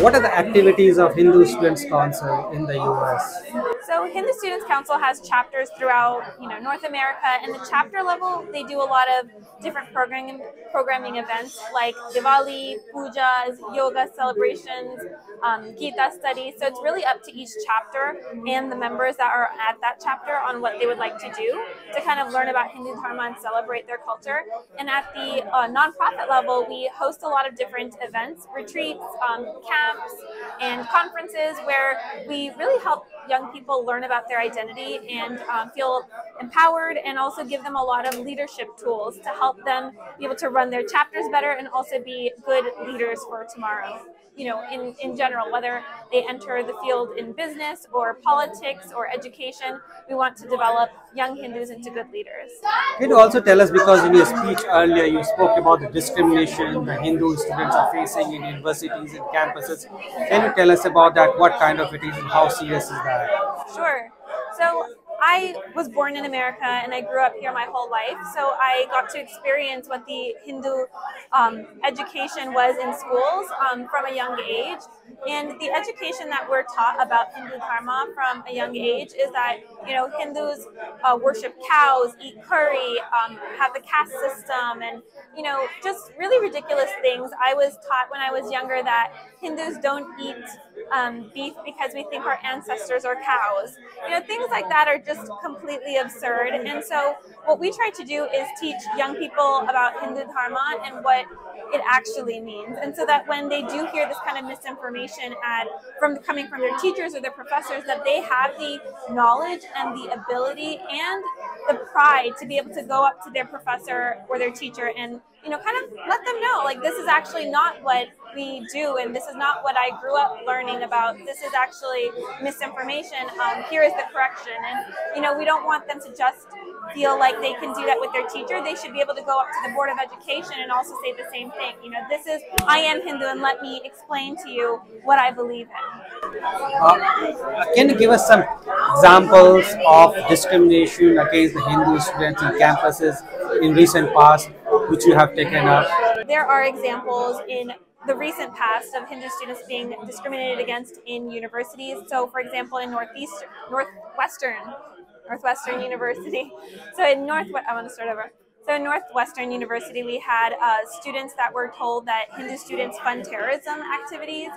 what are the activities of Hindu Students Council in the US? So Hindu Students Council has chapters throughout, you know, North America. And the chapter level, they do a lot of different programming programming events like Diwali, pujas, yoga celebrations, um, Gita studies. So it's really up to each chapter and the members that are at that chapter on what they would like to do to kind of learn about Hindu Dharma and celebrate their culture. And at the uh, nonprofit level, we host a lot of different events, retreats, um, camps, and conferences where we really help young people learn about their identity and um, feel empowered and also give them a lot of leadership tools to help them be able to run their chapters better and also be good leaders for tomorrow you know, in, in general, whether they enter the field in business or politics or education, we want to develop young Hindus into good leaders. Can you also tell us, because in your speech earlier you spoke about the discrimination the Hindu students are facing in universities and campuses. Can you tell us about that? What kind of it is and how serious is that? Sure. So I was born in America and I grew up here my whole life, so I got to experience what the Hindu um, education was in schools um, from a young age. And the education that we're taught about Hindu Dharma from a young age is that, you know, Hindus uh, worship cows, eat curry, um, have the caste system, and, you know, just really ridiculous things. I was taught when I was younger that Hindus don't eat um, beef because we think our ancestors are cows. You know, things like that are just completely absurd. And so, what we try to do is teach young people about Hindu Dharma and what it actually means. And so that when they do hear this kind of misinformation at, from coming from their teachers or their professors, that they have the knowledge and the ability and the pride to be able to go up to their professor or their teacher and you know kind of let them like this is actually not what we do and this is not what I grew up learning about. This is actually misinformation. Um, here is the correction. And, you know, we don't want them to just feel like they can do that with their teacher. They should be able to go up to the Board of Education and also say the same thing. You know, this is, I am Hindu and let me explain to you what I believe in. Uh, can you give us some examples of discrimination against the Hindu students in campuses in recent past, which you have taken up? There are examples in the recent past of Hindu students being discriminated against in universities. So, for example, in Northeast, Northwestern, Northwestern University. So in North, I want to start over. So in Northwestern University, we had uh, students that were told that Hindu students fund terrorism activities.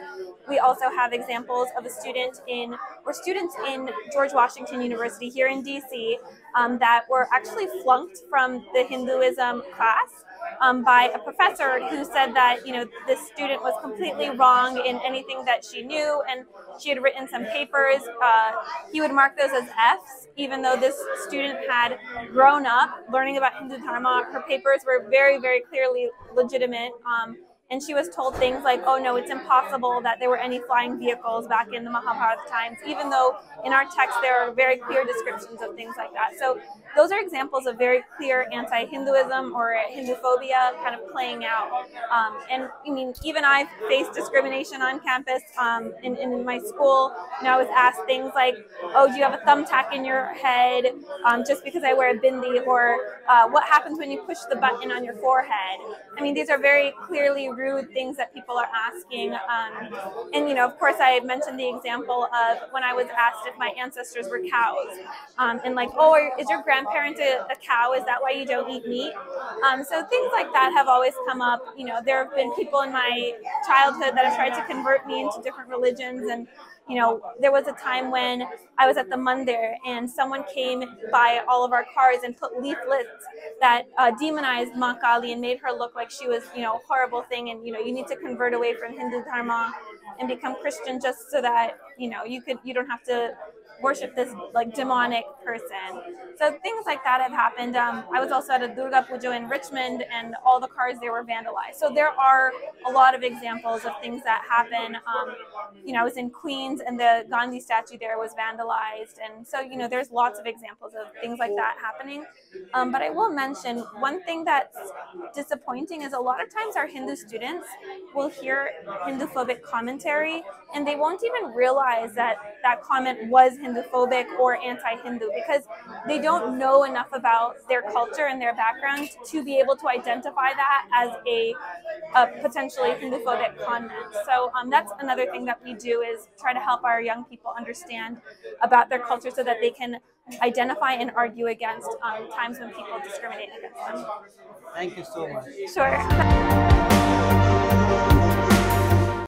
We also have examples of a student in, or students in George Washington University here in DC um, that were actually flunked from the Hinduism class um, by a professor who said that you know this student was completely wrong in anything that she knew, and she had written some papers. Uh, he would mark those as Fs, even though this student had grown up learning about Hindu Dharma. Her papers were very, very clearly legitimate. Um, and she was told things like, oh no, it's impossible that there were any flying vehicles back in the Mahabharata times, even though in our text there are very clear descriptions of things like that. So those are examples of very clear anti-Hinduism or Hinduphobia kind of playing out. Um, and I mean, even I faced discrimination on campus um, in, in my school. You know, I was asked things like, oh, do you have a thumbtack in your head um, just because I wear a bindi? Or uh, what happens when you push the button on your forehead? I mean, these are very clearly things that people are asking. Um, and, you know, of course, I mentioned the example of when I was asked if my ancestors were cows. Um, and like, oh, is your grandparent a, a, cow? Is that why you don't eat meat? Um, so things like that have always come up. You know, there have been people in my childhood that have tried to convert me into different religions and you know, there was a time when I was at the Mandir and someone came by all of our cars and put leaflets that uh, demonized Ma Kali and made her look like she was, you know, a horrible thing. And, you know, you need to convert away from Hindu Dharma and become Christian just so that, you know, you could, you don't have to worship this like demonic person. So things like that have happened. Um, I was also at a Durga Puja in Richmond and all the cars there were vandalized. So there are a lot of examples of things that happen. Um, you know, I was in Queens and the Gandhi statue there was vandalized. And so, you know, there's lots of examples of things like that happening. Um, but I will mention one thing that's disappointing is a lot of times our Hindu students will hear Hindu phobic commentary and they won't even realize that that comment was Hindu Hinduphobic or anti-Hindu because they don't know enough about their culture and their background to be able to identify that as a, a potentially Hinduphobic comment. So um, that's another thing that we do is try to help our young people understand about their culture so that they can identify and argue against um, times when people discriminate against them. Thank you so much. Sure.